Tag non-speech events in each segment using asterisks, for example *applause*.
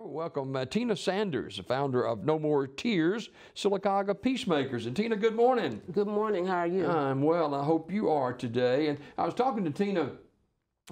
welcome uh, Tina Sanders, the founder of No More Tears, Sylacauga Peacemakers. And Tina, good morning. Good morning. How are you? I'm well. I hope you are today. And I was talking to Tina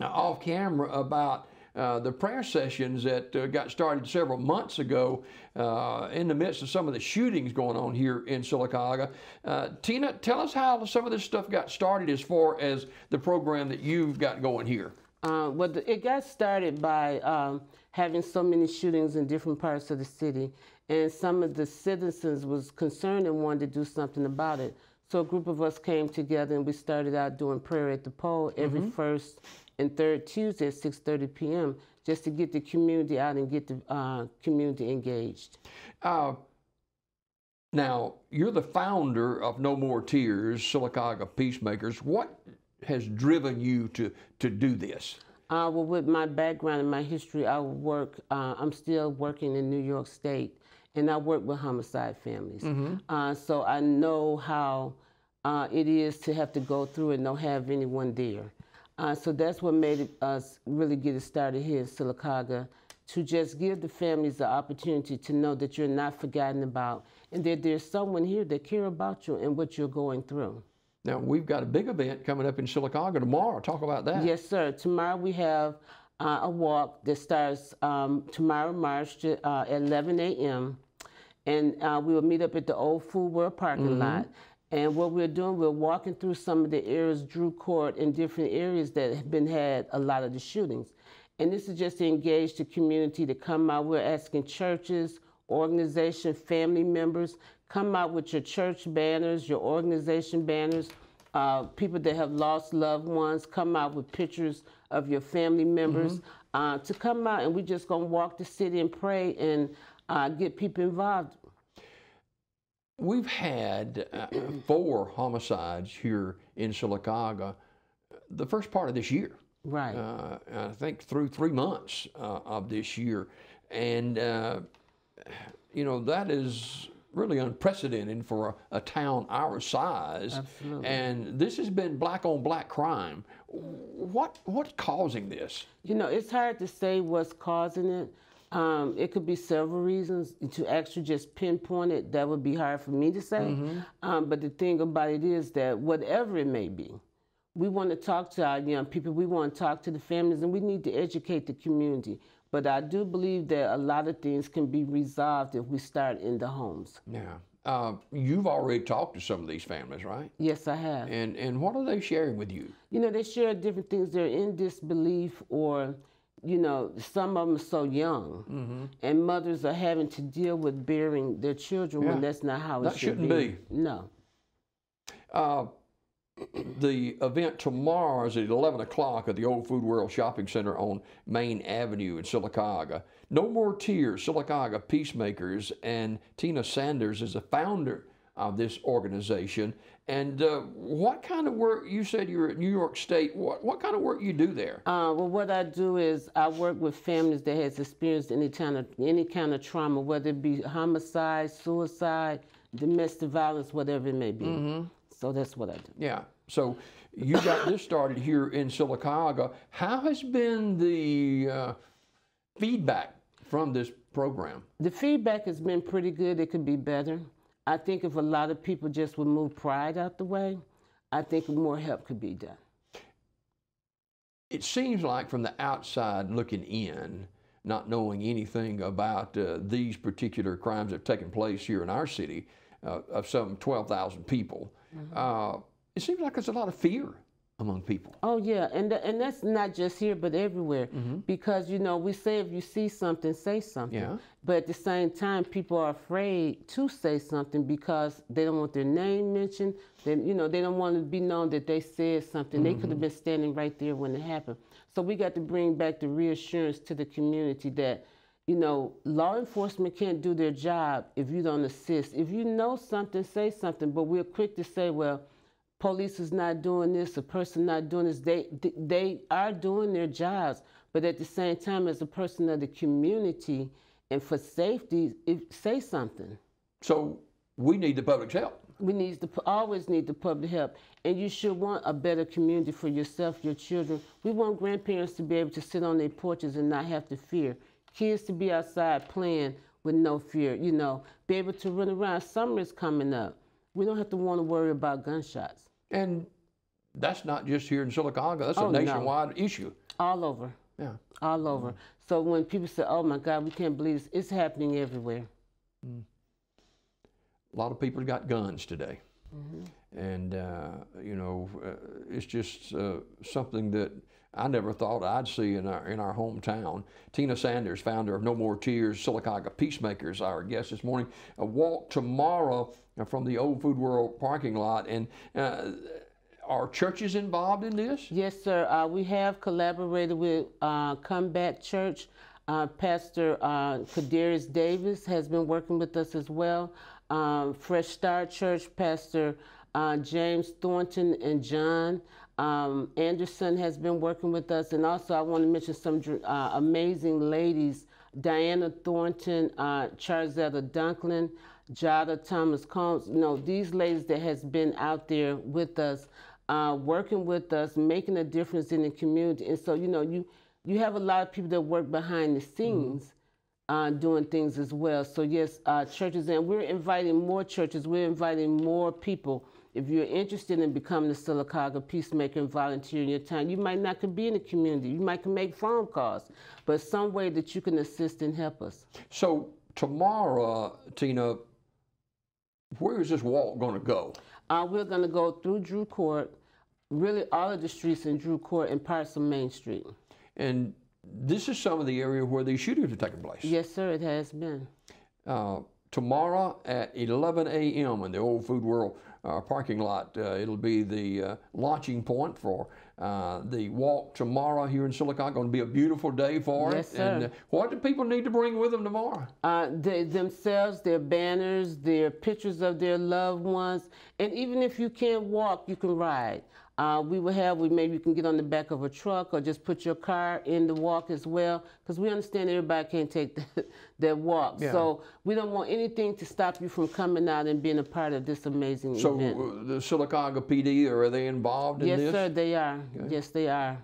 uh, off camera about uh, the prayer sessions that uh, got started several months ago uh, in the midst of some of the shootings going on here in Sylacauga. Uh, Tina, tell us how some of this stuff got started as far as the program that you've got going here. Uh, well, the, it got started by um, having so many shootings in different parts of the city, and some of the citizens was concerned and wanted to do something about it. So a group of us came together and we started out doing prayer at the pole every mm -hmm. first and third Tuesday at 6:30 p.m. just to get the community out and get the uh, community engaged. Uh, now, you're the founder of No More Tears, Sylacauga Peacemakers. What has driven you to, to do this? Uh, well, with my background and my history, I work, uh, I'm still working in New York State, and I work with homicide families. Mm -hmm. uh, so I know how uh, it is to have to go through and not have anyone there. Uh, so that's what made us really get it started here in Sylacauga, to just give the families the opportunity to know that you're not forgotten about and that there's someone here that care about you and what you're going through. Now, we've got a big event coming up in Sylacauga tomorrow. Talk about that. Yes, sir. Tomorrow we have uh, a walk that starts um, tomorrow, March uh, at 11 a.m. And uh, we will meet up at the Old Food World parking mm -hmm. lot. And what we're doing, we're walking through some of the areas, Drew Court, and different areas that have been had a lot of the shootings. And this is just to engage the community to come out. We're asking churches, organization, family members, come out with your church banners, your organization banners, uh, people that have lost loved ones, come out with pictures of your family members, mm-hmm. uh, to come out and we're just going to walk the city and pray and uh, get people involved. We've had uh, *clears throat* four homicides here in Sylacauga the first part of this year. Right. Uh, I think through three months uh, of this year. And you know, that is really unprecedented for a, a, town our size. Absolutely. And this has been black on black crime. What what's causing this? You know, it's hard to say what's causing it. Um, it could be several reasons. To actually just pinpoint it, that would be hard for me to say. Mm-hmm. Um, but the thing about it is that whatever it may be, we want to talk to our young people. We want to talk to the families, and we need to educate the community. But I do believe that a lot of things can be resolved if we start in the homes. Yeah. Uh, you've already talked to some of these families, right? Yes, I have. And and what are they sharing with you? You know, they share different things. They're in disbelief, or you know, some of them are so young, mm-hmm. and mothers are having to deal with bearing their children yeah. when that's not how it that should shouldn't be. be. No. Uh, the event tomorrow is at 11 o'clock at the Old Food World Shopping Center on Main Avenue in Sylacauga. No More Tears, Sylacauga Peacemakers, and Tina Sanders is the founder of this organization. And uh, what kind of work, you said you're at New York State, what, what kind of work you do there? Uh, well, what I do is I work with families that has experienced any kind of, any kind of trauma, whether it be homicide, suicide, domestic violence, whatever it may be. Mm -hmm. So that's what I do. Yeah. So you got this started here in Sylacauga. How has been the uh, feedback from this program? The feedback has been pretty good. It could be better. I think if a lot of people just would move pride out the way, I think more help could be done. It seems like from the outside looking in, not knowing anything about uh, these particular crimes that have taken place here in our city, uh, of some 12,000 people, mm-hmm. uh, it seems like there's a lot of fear among people. Oh yeah, and and that's not just here but everywhere. Mm-hmm. Because you know we say if you see something, say something. Yeah. But at the same time, people are afraid to say something because they don't want their name mentioned. They you know they don't want to be known that they said something. Mm-hmm. They could have been standing right there when it happened. So we got to bring back the reassurance to the community that you know, law enforcement can't do their job if you don't assist. If you know something, say something. But we're quick to say, well, police is not doing this, a person not doing this. They they are doing their jobs, but at the same time, as a person of the community and for safety, if, say something. So we need the public's help. We need to always need the public help, and you should want a better community for yourself, your children. We want grandparents to be able to sit on their porches and not have to fear kids to be outside playing with no fear, you know, be able to run around. Summer is coming up. We don't have to want to worry about gunshots. And that's not just here in Sylacauga, that's Oh, a no. nationwide issue. All over, Yeah. all over. So when people say, oh my God, we can't believe this, it's happening everywhere. A lot of people got guns today. And, uh, you know, uh, it's just uh, something that I never thought I'd see in our, in our hometown. Tina Sanders, founder of No More Tears, Sylacauga Peacemakers, our guest this morning. Walk tomorrow from the Old Food World parking lot. And uh, are churches involved in this? Yes, sir. Uh, we have collaborated with uh, Comeback Church. Uh, Pastor uh, Kadarius Davis has been working with us as well. Um, Fresh Start Church, Pastor uh, James Thornton and John um, Anderson has been working with us. And also, I want to mention some uh, amazing ladies Diana Thornton, uh, Charzetta Dunklin, Jada Thomas Combs. You know, these ladies that has been out there with us, uh, working with us, making a difference in the community. And so, you know, you you have a lot of people that work behind the scenes. Uh, doing things as well. So yes, uh, churches, and we're inviting more churches. We're inviting more people. If you're interested in becoming a Sylacauga peacemaker and volunteering your time, you might not can be in the community. You might can make phone calls, but some way that you can assist and help us. So tomorrow, Tina, where is this walk going to go? Uh, we're going to go through Drew Court, really all of the streets in Drew Court and parts of Main Street. And this is some of the area where these shootings have taken place. Yes, sir, it has been. Uh, tomorrow at 11 a.m. in the Old Food World uh, parking lot, uh, it'll be the uh, launching point for uh, the walk tomorrow here in Sylacauga. Going to be a beautiful day for Yes, it. sir. And uh, what do people need to bring with them tomorrow? uh, they, themselves, their banners, their pictures of their loved ones, and even if you can't walk, you can ride. Uh, we will have, we maybe you can get on the back of a truck or just put your car in the walk as well, because we understand everybody can't take *laughs* that, that walk. Yeah. So we don't want anything to stop you from coming out and being a part of this amazing So event. uh, the Sylacauga PD, are they involved in yes, this? sir, they are. Yes, they are.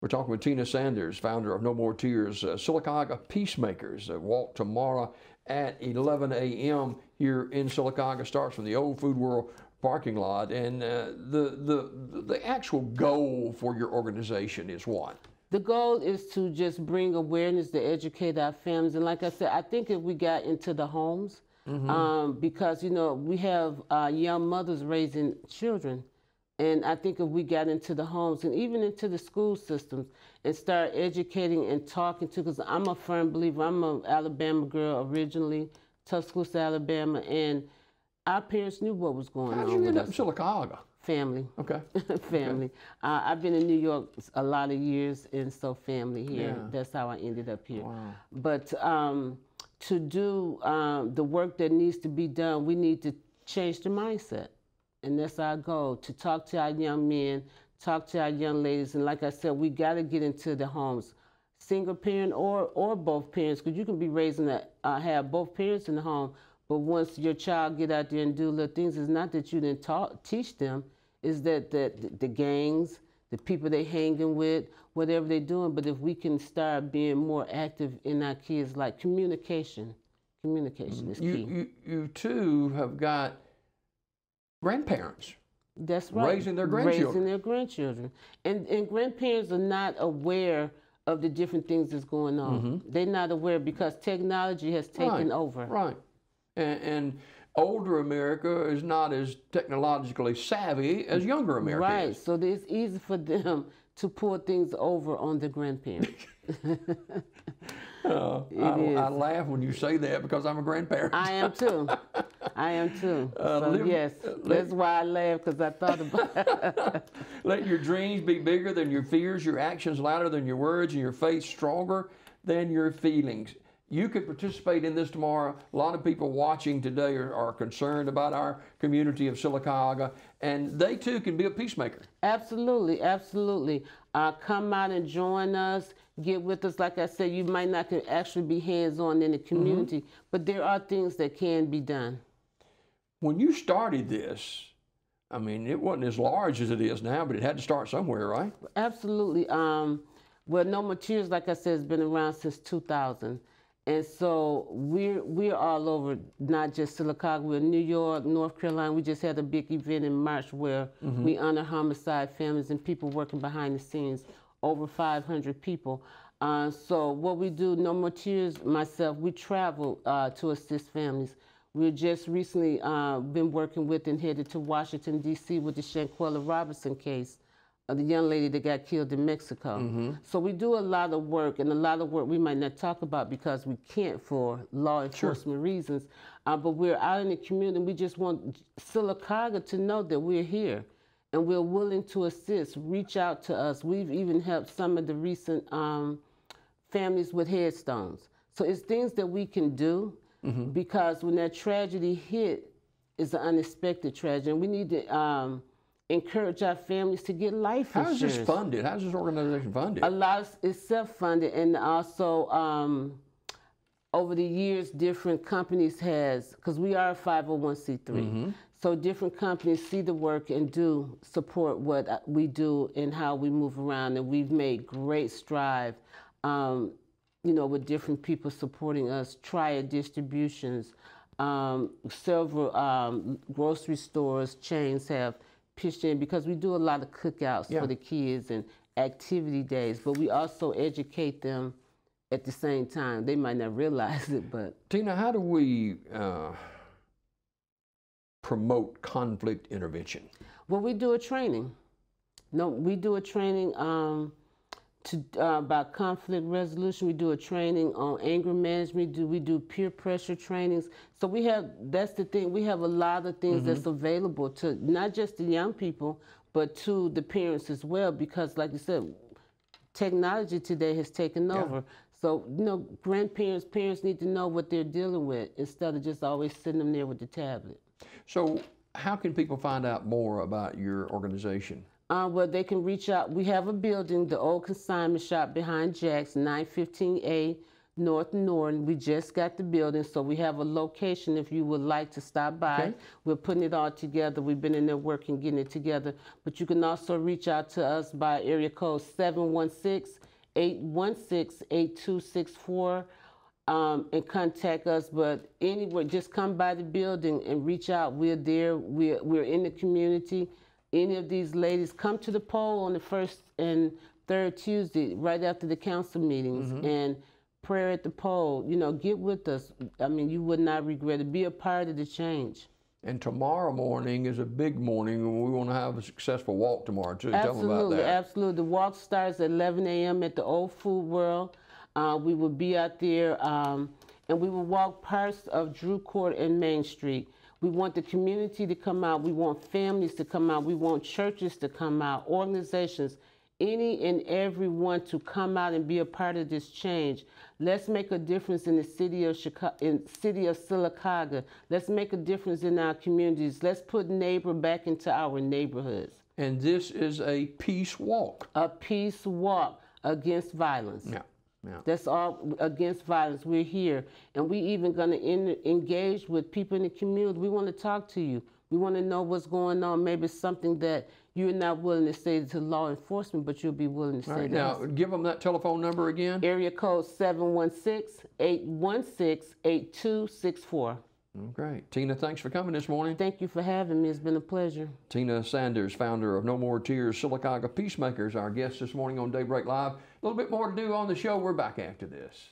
We're talking with Tina Sanders, founder of No More Tears, uh, Sylacauga Peacemakers. Uh, walk tomorrow at 11 a.m. here in Sylacauga. Starts from the Old Food World parking lot. And uh, the, the, the actual goal for your organization is what? The goal is to just bring awareness to educate our families. And like I said, I think if we got into the homes, um, because, you know, we have uh, young mothers raising children. And I think if we got into the homes and even into the school systems and start educating and talking to, because I'm a firm believer, I'm an Alabama girl originally, Tuscaloosa, Alabama, and our parents knew what was going How did on you with end up in. Sylacauga? Family. Okay. *laughs* family. Uh, I've been in New York a lot of years, and so family here. Yeah. That's how I ended up here. Wow. But um, to do um, the work that needs to be done, we need to change the mindset, and that's our goal: to talk to our young men, talk to our young ladies, and like I said, we got to get into the homes. Single parent or or both parents, because you can be raising a uh, have both parents in the home, but once your child get out there and do little things, it's not that you didn't taught, teach them, is that the, the gangs, the people they hanging with, whatever they're doing. But if we can start being more active in our kids, like communication, communication is You, key. you, you too have got grandparents. That's right. raising their grandchildren. Raising their grandchildren. And, and grandparents are not aware of the different things that's going on. They're not aware because technology has taken Mm-hmm. Right, over. Right. And, and older America is not as technologically savvy as younger America Right. is. So it's easy for them to pull things over on the grandparents. *laughs* *laughs* Uh, I, I laugh when you say that because I'm a grandparent. I am too. *laughs* I am too. Uh, so live- yes, uh, live- that's why I laugh because I thought about. Let your dreams be bigger than your fears, your actions louder than your words, and your faith stronger than your feelings. You could participate in this tomorrow. A lot of people watching today are, are concerned about our community of Sylacauga, and they too can be a peacemaker. Absolutely, absolutely. Uh, come out and join us. Get with us. Like I said, you might not can actually be hands on in the community, but there are things that can be done. When you started this, I mean, it wasn't as large as it is now, but it had to start somewhere, right? Absolutely. Um, Well, No More Tears, like I said, has been around since 2000. And so we're, we're all over, not just Sylacauga, we're in New York, North Carolina. We just had a big event in March where we honor homicide families and people working behind the scenes, over 500 people. Uh, so what we do, No More Tears, myself, we travel uh, to assist families. We've just recently uh, been working with and headed to Washington, D.C. with the Shanquella Robinson case, the young lady that got killed in Mexico. So we do a lot of work, and a lot of work we might not talk about because we can't for law enforcement reasons. Uh, but we're out in the community, and we just want Sylacauga to know that we're here and we're willing to assist. Reach out to us. We've even helped some of the recent um, families with headstones. So it's things that we can do because when that tragedy hit, it's an unexpected tragedy, and we need to um, encourage our families to get life How is insurance. this funded? How is this organization funded? A lot of, it's self-funded, and also um, over the years, different companies has because we are a 501c3. So different companies see the work and do support what uh, we do and how we move around, and we've made great strive. Um, you know, with different people supporting us, Triad Distributions, um, several um, grocery stores, chains have pitched in because we do a lot of cookouts Yeah. for the kids and activity days, but we also educate them at the same time. They might not realize it, but Tina, how do we uh, promote conflict intervention? well, we do a training. No, we do a training um, to uh, about conflict resolution. We do a training on anger management. Do we do peer pressure trainings? So we have that's the thing. We have a lot of things that's available to not just the young people, but to the parents as well. Because, like you said, technology today has taken over. So, you know, grandparents, parents need to know what they're dealing with instead of just always sitting them there with the tablet. So, how can people find out more about your organization? Uh, well, they can reach out. We have a building, the old consignment shop behind Jack's, 915A North Norton. We just got the building, so we have a location if you would like to stop by. Okay. We're putting it all together. We've been in there working, getting it together. But you can also reach out to us by area code 716 816 8264 um, and contact us. But anywhere, just come by the building and reach out. We're there. We're, we're in the community. Any of these ladies come to the pole on the first and third Tuesday, right after the council meetings, and prayer at the pole. You know, get with us. I mean, you would not regret it. Be a part of the change. And tomorrow morning is a big morning, and we want to have a successful walk tomorrow too. Tell them about Absolutely, that. absolutely. The walk starts at 11 a.m. at the Old Food World. Uh, we will be out there, um, and we will walk parts of Drew Court and Main Street. We want the community to come out. We want families to come out. We want churches to come out, organizations, any and everyone to come out and be a part of this change. Let's make a difference in the city of Chicago, in city of Sylacauga. Let's make a difference in our communities. Let's put neighbor back into our neighborhoods And this is a peace walk. a peace walk against violence. Yeah, yeah. That's all against violence. We're here, and we even going to engage with people in the community. We want to talk to you. We want to know what's going on. Maybe it's something that you're not willing to say to law enforcement, but you'll be willing to All say right, now us. give them that telephone number again. Area code 716-816-8264. Great. Tina, thanks for coming this morning. Thank you for having me. It's been a pleasure. Tina Sanders, founder of No More Tears Sylacauga Peacemakers, our guest this morning on Daybreak Live. A little bit more to do on the show. We're back after this.